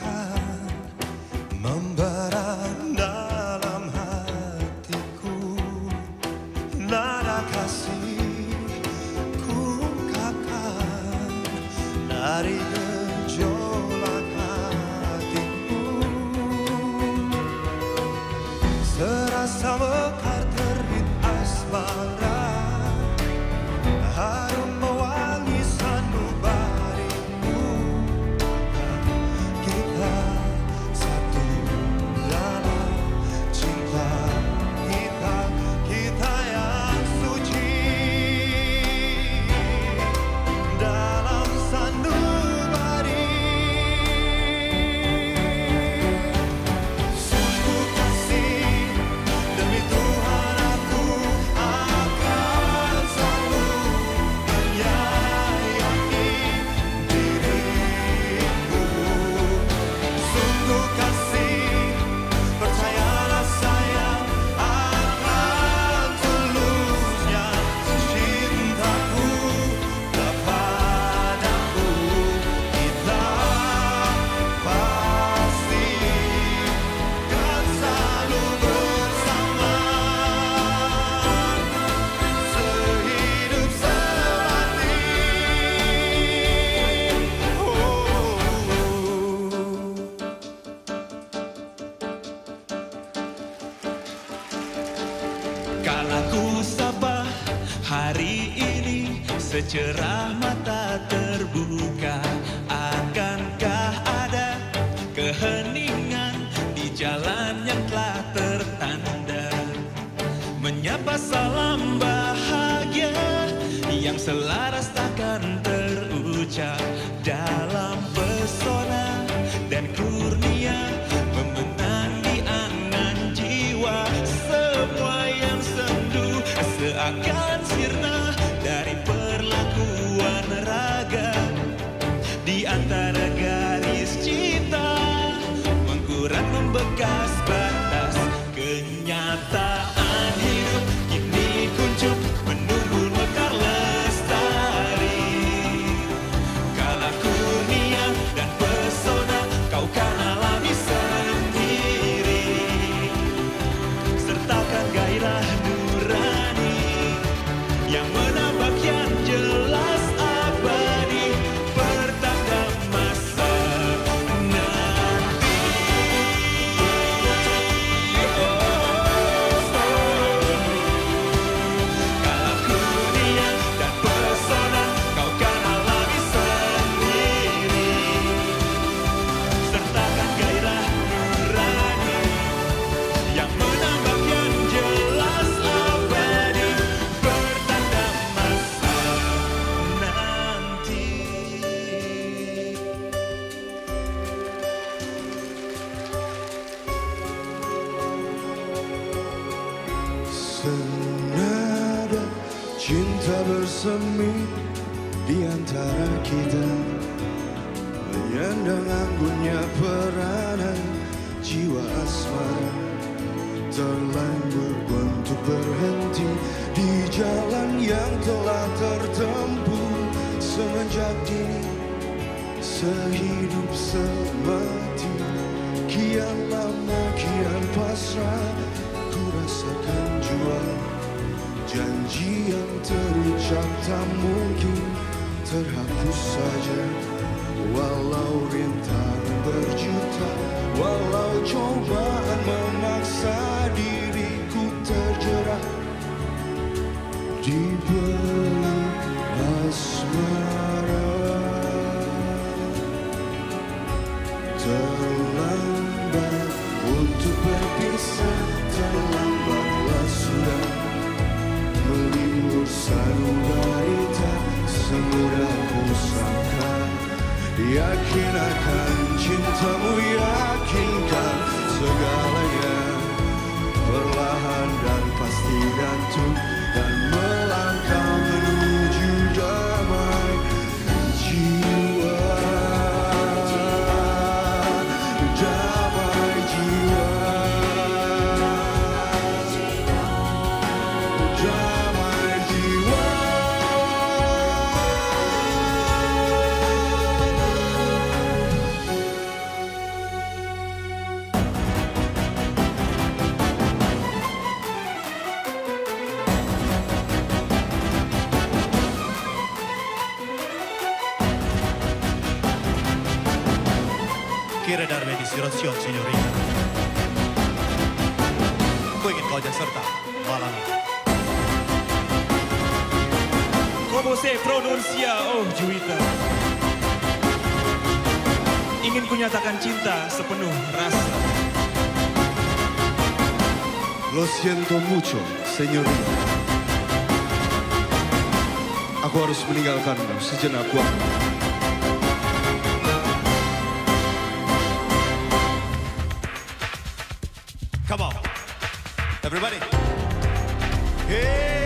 God. Secerah mata terbuka Akankah ada keheningan di jalan yang telah tertanda? Menyapa salam bahagia yang selaras takkan terucap guys. Bersemi di antara kita. Menyandang anggunnya peranan jiwa asmara Terlanjur untuk berhenti di jalan yang telah tertempuh Semenjak dini sehidup semati Kian lama kian pasrah Ku rasakan jua Janji yang terucap tak mungkin terhapus saja. Walau rintangan berjuta Walau cobaan memaksa diriku terjerat Di beluk Sanubari tak semudah ku Yakin akan cintamu yakinkan segalanya. Perlahan dan pasti gantung Dan melangkah menuju damai jiwa. Damai Consideración, señorita. Aku ingin kau ajak serta malam ini. Como se pronuncia, oh Juwita? Ingin kunyatakan cinta sepenuh rasa. Lo siento mucho, señorita. Aku harus meninggalkanmu sejenak waktu. Everybody. Hey!